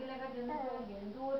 गेले का जणू तो गेंदूर जणू बाहेर बघा